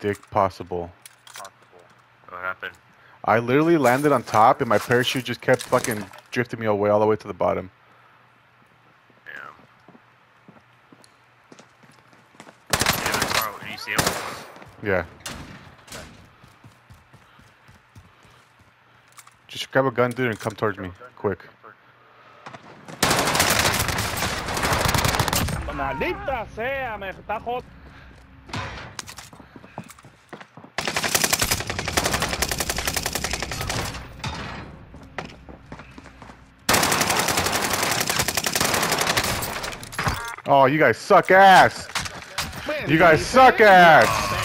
dick possible. What happened? I literally landed on top and my parachute just kept fucking drifting me away all the way to the bottom. Yeah. Yeah, that's. Do you see him? Yeah. Just grab a gun, dude, and come towards me, quick. Maldita sea, me está jod... Oh, you guys suck ass! You guys suck ass!